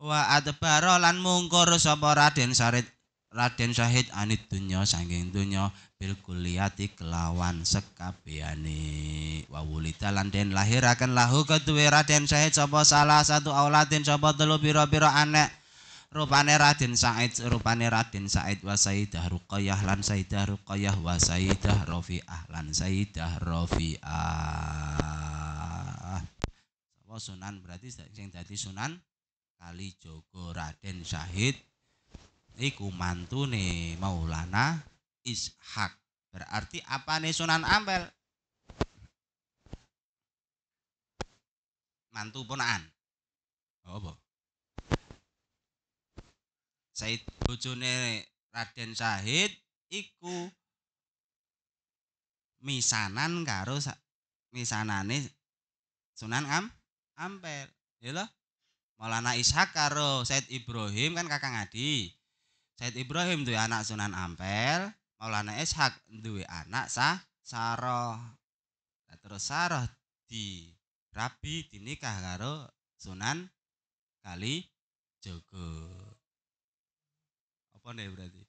Wa adbara lan mungkur sapa Raden Syahid Raden Syahid anit dunya sanging dunya bil kuliyati kelawan sekabehane wa wulida lan den lahiraken lahu keduwe Raden Said sapa salah satu auladin sapa telu pira-pira anak rupane Raden Said rupane Raden Said wa Sayyidah Ruqayyah lan Sayyidah Ruqayyah wa Sayyidah Rafi'ah lan Sayyidah Rafi'ah sapa sunan berarti sing dadi sunan kali Jogo Raden Syahid iku mantune Maulana Ishak. Berarti apa nih Sunan Ampel? Mantu ponaan. Oh, apa? Said bojone Raden Syahid iku misanan karo misanane Sunan Am Ampel. Ya. Maulana Ishak karo Said Ibrahim kan kakang adi. Said Ibrahim tuh anak Sunan Ampel, Maulana Ishak duwe anak sah Saroh. Nah, terus Saroh di rabi dinikah karo Sunan Kali Jogo. Apa nih berarti?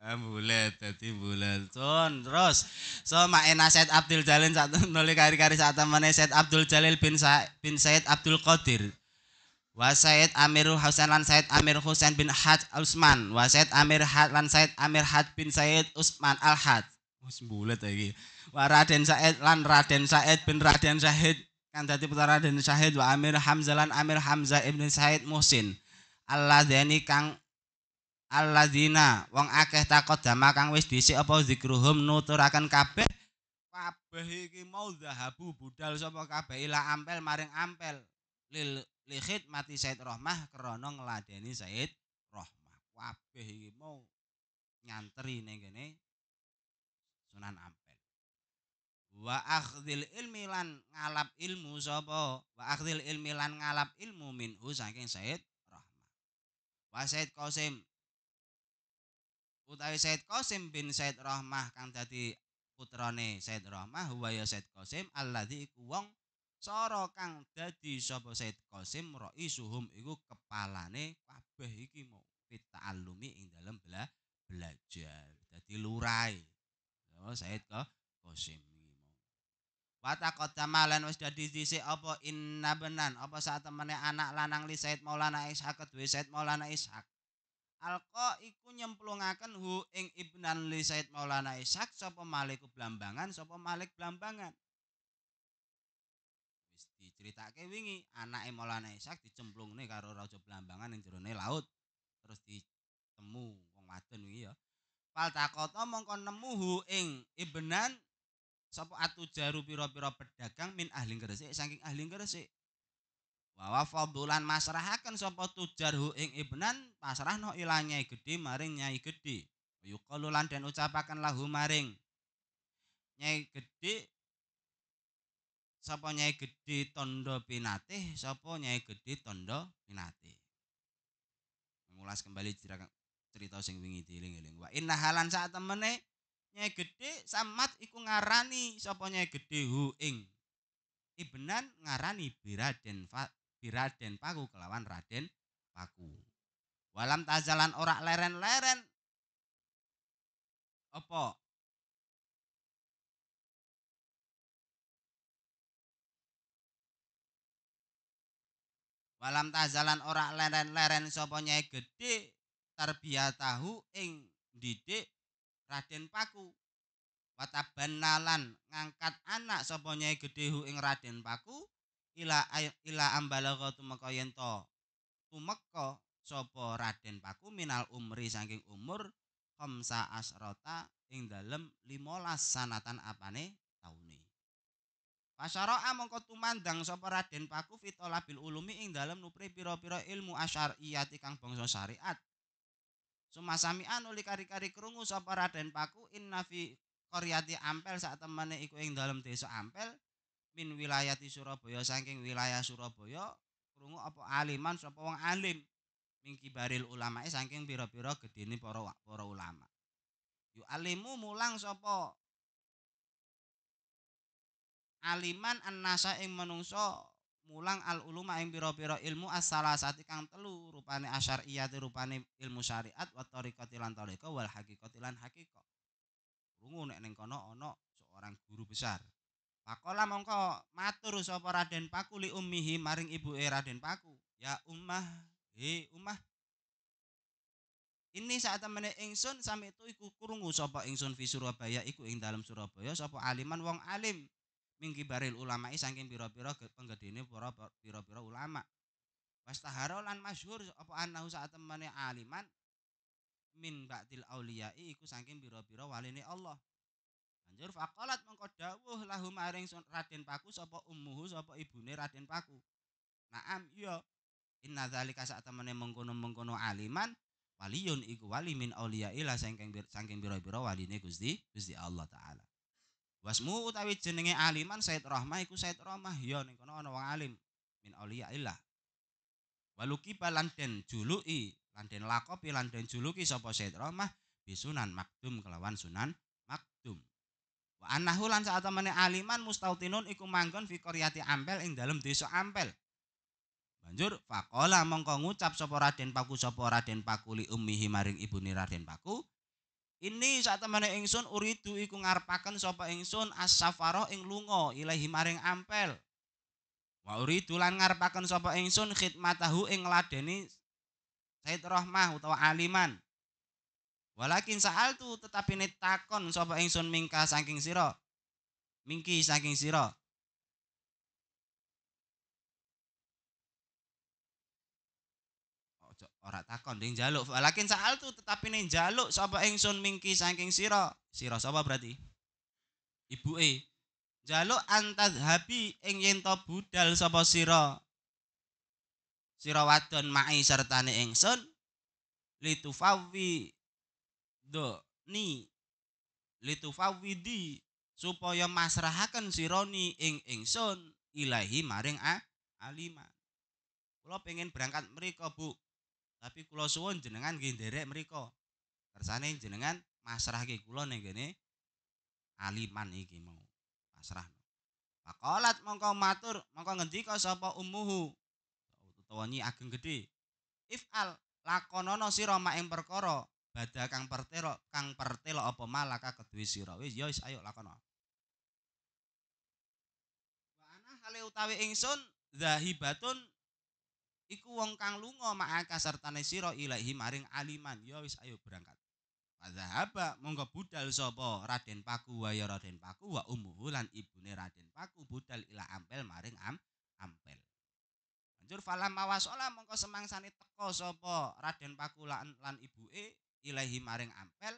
Ah, bulet, tadi bulet. Son, terus. So maena Said Abdul Jalil satu nuli kari-kari saat temannya Said Abdul Jalil bin Sa bin Said Abdul Qadir. Wa Said Amir Husain lan Said Amir Husain bin Haj Usman. Wa Said Amir Had lan Said Amir Had bin Said Usman Al Had. Wis bulet iki. Wa Raden Said lan Raden Said bin Raden Syahid. Kan dadi putra Raden Syahid wa Amir Hamzah lan Amir Hamzah ibn Said Muhsin alladzani kang alladzina wong akeh takut dama kang wis dhisik apa zikruhum nuturaken kabeh kabeh iki mau zahabu budal sapa kabeh ila ampel maring ampel lil likhid mati Said Rohmah krana ngladeni Said Rohmah. Kabeh iki mau nyantri ning kene Sunan Ampel. Wa akhdil ilmi lan ngalap ilmu sapa? Wa akhdil ilmi lan ngalap ilmu minhu saking Said. Wa Said Qasim utawi Said Qasim bin Said Rohmah kang dadi putrane Said Rohmah huwa ya Said Qasim alladzi iku wong Soro kang dadi sapa Said Qasim raisuhum iku kepalane kabeh iki mau kita alumi ing dalam bela belajar. Dadi lurai. Oh Said Qasim. Watakot tamalan wis dadi dhisik apa inna benan apa saat temene anak lanang li Said Maulana Ishaq kedue Said Maulana Ishaq. Alqa iku nyemplungaken hu ing ibnan li Said Maulana Ishaq sapa Malik Blambangan sapa Malik Blambangan diceritake wingi anake Maulana Ishak dicemplungne karo raja Blambangan ning jerone laut terus ditemu wong wadon ya Fal takota mongko nemu hu ing ibnan sapa atujaru pira-pira pedagang min ahli Gresik saking ahli Gresik Wa fadhulan masrahaken sapa tujar hu ing ibnan pasrahno ilanya gedhe maring nyai gedhe. Yuqalu lan den ucapaken lahu maring. Nyai gedhe sapa nyai gedhe tondo pinate sapa nyai gedhe tondo pinate mengulas kembali cerita sing wingi dieling-eling wa inna halan saat temene nyai gedhe samat iku ngarani sapa nyai gedhe hu ing. Ibnan ngarani biraden biraden paku kelawan raden paku. Walam tazalan ora leren-leren. Apa? Walam tazalan ora leren-leren sapa nyai gedhe tarbiyatahu ing didik Raden Paku. Watabannalan ngangkat anak sapa nyai gedhe ing Raden Paku ila ila ambalagha tumeka yen tumeka sapa Raden Paku minal umri saking umur khamsa asrota ing dalem 15 sanatan apane taune. Pasyara'a mongko tumandang sapa Raden Paku fitolabil ulumi ing dalam nupri pira-pira ilmu asyariyati kang bangsa syariat. Sumasami anu kari-kari krungu sapa Raden Paku inna fi qaryati Ampel saat temane iku ing dalam desa Ampel min wilayati Surabaya. Saking wilayah Surabaya krungu apa aliman sapa wong alim? Mingki baril ulama saking pira-pira gedene para para ulama. Yu alimu mulang sapa? Aliman annasa ing menungso mulang al uluma ing pira-pira ilmu as-salasati kang telu rupane asyariyati rupane ilmu syariat wa tariqati lan wal haqiqati lan haqiqa. Rungu nek ning kono ana seorang guru besar. Pakola mongko matur sapa Raden Paku li ummihi maring ibuke Raden Paku. Ya ummah, he ummah. Ini saat temene ingsun sami itu iku krungu sapa ingsun fi Surabaya iku ing dalam Surabaya sapa aliman wong alim minggi baril ulama saking pira-pira penggedene para pira-pira ulama. Wastahara lan masyhur apa anahu saat temane aliman min ba'dil auliyai iku saking pira-pira waline Allah. Banjur faqalat mengko dawuh lahu maring Raden Paku sapa ummuhu sapa ibune Raden Paku. Naam iya. Inna dzalika sak temene mengkono-mengkono aliman waliyun iku wali min auliyai la saking saking pira-pira waline Gusti Gusti Allah taala. Wasmu utawi jenenge aliman Said Rahmah iku Said Rahmah ya ning kono ana wong alim min auliya illah. Waluki balan den juluki lan lakopi lan den juluki sapa Said Rahmah bisunan makdum kelawan sunan makdum. Wa annahu lan saat temene aliman mustautinun iku manggon fi qaryati Ampel ing dalem desa Ampel. Banjur faqala mongko ngucap sapa Raden Paku sapa Raden Paku li ummihi maring ibune Raden Paku ini saat temane ingsun uridu iku ngarepaken sapa ingsun as-safara ing lunga ilahi maring ampel. Wa uridu lan ngarepaken sapa ingsun khidmatahu ing ngladeni Said Rahmah utawa aliman. Walakin saal tu tetapi takon sapa ingsun mingka saking sira. Mingki saking sira. Ora takon ding jaluk walakin saal tu tetapi ning jaluk sapa ingsun mingki saking sira? Sira sapa berarti? Ibu e jaluk habi ing yen to budal sapa sira? Sira wadon mai sertane ingsun. Litufawi do ni. Litufawidi supaya masrahaken sironi ing ingsun. Ilahi maring a aliman. Kula pengen berangkat mereka bu tapi kula suwun jenengan nggih nderek mriku. Kersane jenengan masrahke kula ning kene aliman iki mau. Pasrah. Pakolat mongko matur, mongko ngendika sapa ummuhu. Utawa nyi ageng gedhe. Ifal lakonono sira mak ing perkara badha kang pertelo kang pertelo apa malaka keduwe sira. Wis ya ayo lakono. Wa ana hale utawi ingsun zahibatun iku wong kang lunga ma'aka sertane sira ilahi maring aliman. Ya wis ayo berangkat. Padahaba monggo budal sapa? Raden Paku. Wa ya Raden Paku wa ummuhu lan ibune Raden Paku. Budal ila ampel maring am Ampel. Banjur falam mawasola mongko semangsane teko sapa Raden Paku lan, lan ibuke ilahi maring Ampel.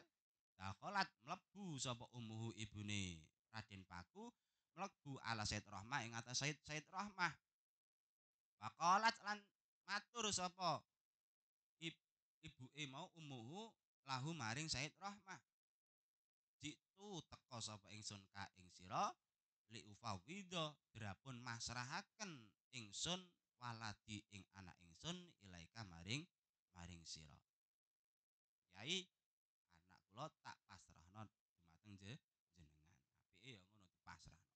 Dakhalat mlebu sapa umuhu ibune Raden Paku. Mlebu ala Said Rahmah ing atas Said Said Rahmah. Waqalat lan matur sapa ibuke mau umuhu lahu maring Said Rahmah. Jitu teko sapa ingsun ka ing sira li ufawidha drapun masrahaken ingsun waladi ing anak ingsun ilaika maring maring sira. Yai anak kula tak pasrahno dumateng jenengan. Apike ya ngono dipasrahno.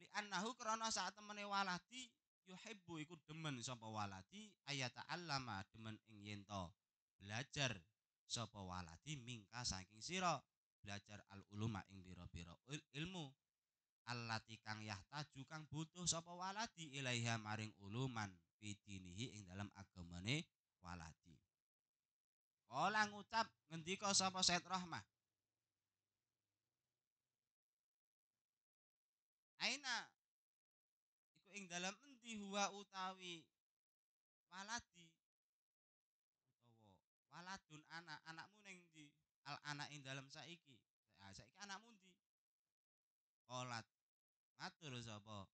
Li annahu krana saat temene waladi yuhibbu iku demen sapa waladi ayata allama demen ing yento belajar sapa waladi mingka saking sira. Belajar al uluma ing biro-biro ilmu. Allati kang yahtaju kang butuh sapa waladi ilaiha maring uluman bidinihi ing dalam agamane waladi. Kala ngucap ngendika sapa Said Rahmah? Aina. Iku ing dalam endi huwa utawi waladi utawa waladun anak anakmu ning ndi? Al anak ing dalam saiki. Nah, saiki anakmu ndi? Kolat matur sapa?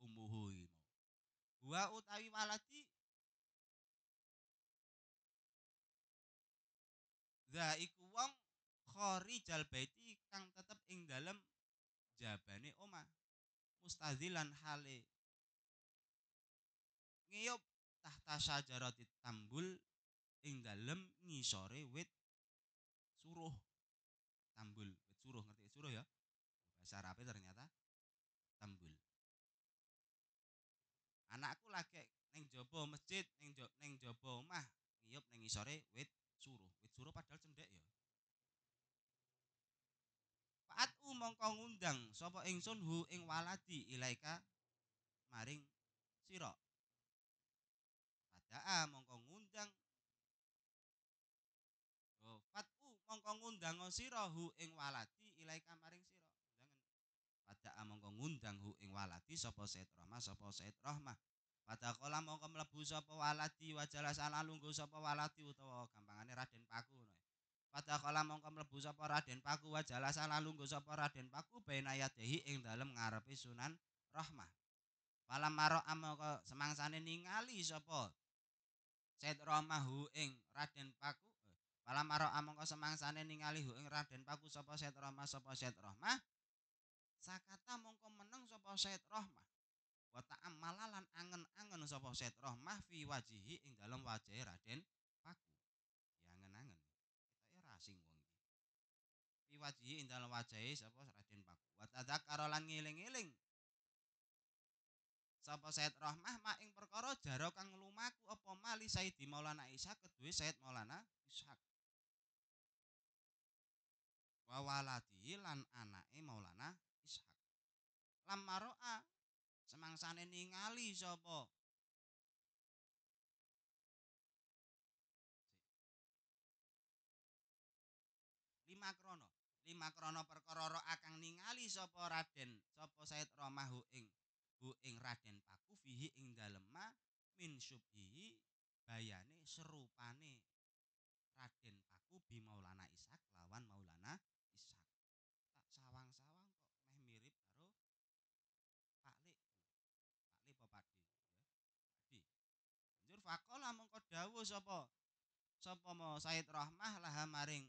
Umuhu mau. Wa utawi waladi? Za iku wong kharijal baiti kang tetep ing dalem jabane omah mustazilan hale. Ngiyup tahta syajarati tambul ing dalem ngisore wit suruh. Tambul wit suruh ngerti suruh ya? Bahasa Arabnya ternyata tambul. Anakku lagi neng jobo masjid neng jo, neng jobo omah ngiyup neng ngisore wit suruh. Wit suruh padahal cendek ya Faat mongko ngundang sapa ingsun hu ing waladi ilaika maring sira. Fadaa mongko ngundang Oh, fatu mongko ngundang sira hu ing waladi ilaika maring sira. Jangan pada mongko ngundang hu ing waladi sapa Said Rahmah sapa Said Rahmah. Pada kala mongko mlebu sapa waladi wajala salah lungguh sapa waladi utawa gampangane Raden Paku. Pada kala mongko mlebu sapa Raden Paku wajala salah lungguh sapa Raden Paku bainayadehi ing dalem ngarepe Sunan Rahmah. Falam maro amoko semangsane ningali sapa Said Rahmah hu ing Raden Paku Pala maro amangka semangsane ningali hu ing Raden Paku sapa Said Rahmah sapa Said Rahmah. Sakata mongko meneng sapa Said Rahmah. Wa ta'ammalalan angen-angen sapa Said Rahmah fi wajihi ing dalem wajah Raden wajihi ing dalem wajahe sapa Raden Paku. Wa tadzakara lan ngeling-eling sapa Said Rahmah mak ing perkara jaro kang lumaku apa mali Saidi Maulana Ishaq kedue Said Maulana Ishaq wa waladi lan anake Maulana Ishak. Lam maroa semangsane ningali sapa lima krono perkara akang ningali sapa Raden sapa Said Romahu ing hu ing Raden Paku fihi ing dalema min syubhi bayane serupane Raden Paku bi Maulana lawan Maulana Ishak. Tak sawang-sawang kok meh mirip karo Pak Likku. Pak Lik apa Pak ya. Di. Sapa? Sapa mau Said Rahmah lah maring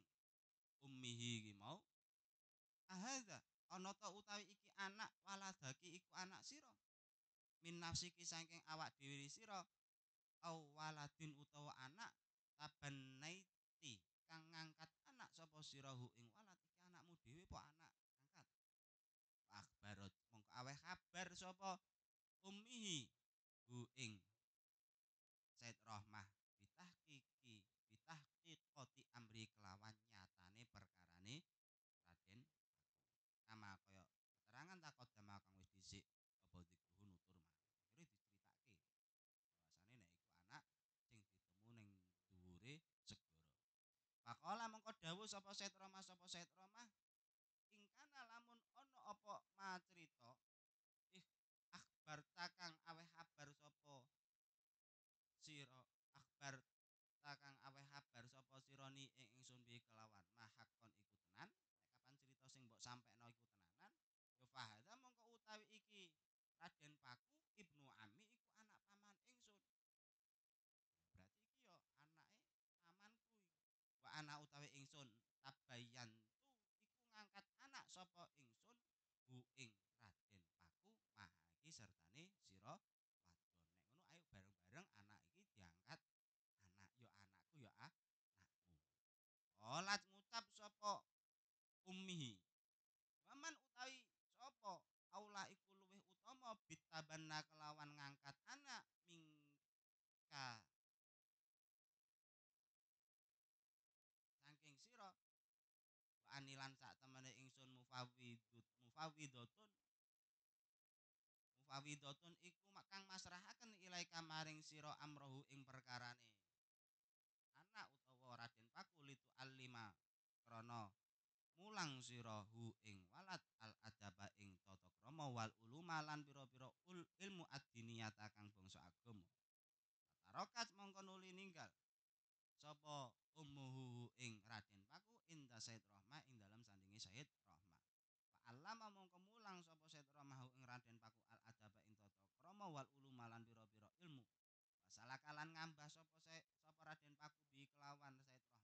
ummihi mau. Ana ta utawi iki anak waladaki iku anak sira. Min nafsiki saking awak dhewe sira. Au waladin utawa anak tabannaiti kang ngangkat anak sapa sirahu ing walad iki anakmu dhewe po anak angkat akhbar mongko aweh kabar sapa ummihi hu ing Said Rahmah dawuh sapa Said Roma sapa Said Roma? Ingkana lamun ono opo macrito ih akbar takang hu ing Raden Paku maha iki sertane sira wadon. Nek ngono ayo bareng-bareng anak iki diangkat anak yo anakku yo ah, anakku. Olat ngucap sapa ummihi. Waman utawi sapa aula iku luwih utama bitabanna kelawan ngangkat anak mingka saking sira anilan sak mufawidatun mufawidatun iku kang masrahaken ilaika maring sira amrohu ing perkarane. Anak utawa Raden Pakulitu alima krana mulang sira hu ing walad al adaba ing tata krama wal uluma lan pira-pira ilmu ad-diniyata kang bangsa agama. Tatarokat mongko nuli ninggal. Sapa ummuhu ing Raden Paku inda Said Rahmah ing dalam sandingi Said allama mongko mulang sapa Said Rahmah ing Raden Paku al adaba ing tata krama wal uluma lan pira-pira ilmu. Wasala kalan ngambah sapa sapa Raden Paku bi kelawan Rahmah